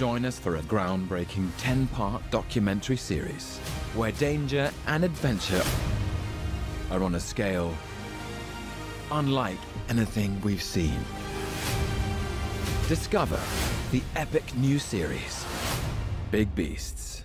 Join us for a groundbreaking 10 part documentary series where danger and adventure are on a scale unlike anything we've seen. Discover the epic new series, Big Beasts.